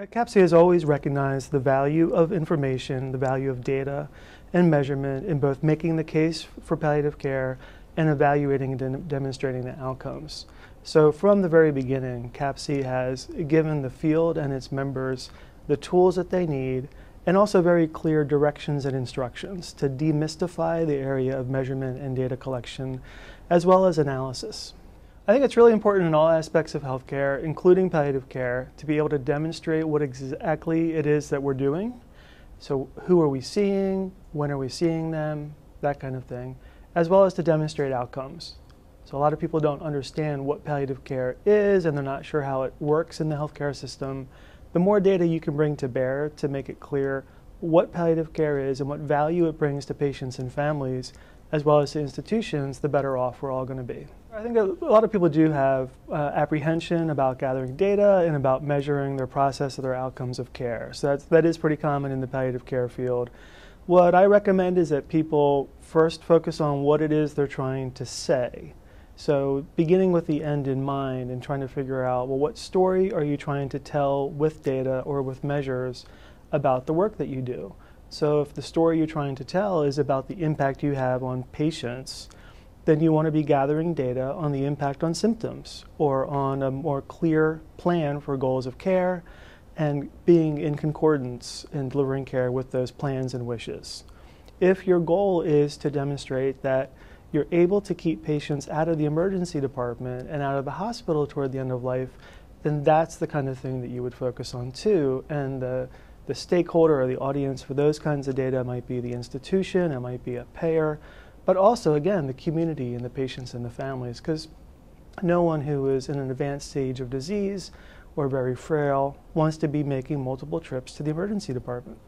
Uh, CAPC has always recognized the value of information, the value of data and measurement in both making the case for palliative care and evaluating and demonstrating the outcomes. So from the very beginning, CAPC has given the field and its members the tools that they need and also very clear directions and instructions to demystify the area of measurement and data collection as well as analysis. I think it's really important in all aspects of healthcare, including palliative care, to be able to demonstrate what exactly it is that we're doing. So who are we seeing, when are we seeing them, that kind of thing, as well as to demonstrate outcomes. So a lot of people don't understand what palliative care is and they're not sure how it works in the healthcare system. The more data you can bring to bear to make it clear what palliative care is and what value it brings to patients and families, as well as to institutions, the better off we're all going to be. I think a lot of people do have uh, apprehension about gathering data and about measuring their process or their outcomes of care. So that's, that is pretty common in the palliative care field. What I recommend is that people first focus on what it is they're trying to say. So beginning with the end in mind and trying to figure out, well, what story are you trying to tell with data or with measures about the work that you do? So if the story you're trying to tell is about the impact you have on patients, then you want to be gathering data on the impact on symptoms or on a more clear plan for goals of care and being in concordance in delivering care with those plans and wishes. If your goal is to demonstrate that you're able to keep patients out of the emergency department and out of the hospital toward the end of life, then that's the kind of thing that you would focus on too. And the, the stakeholder or the audience for those kinds of data might be the institution, it might be a payer, but also, again, the community and the patients and the families, because no one who is in an advanced stage of disease or very frail wants to be making multiple trips to the emergency department.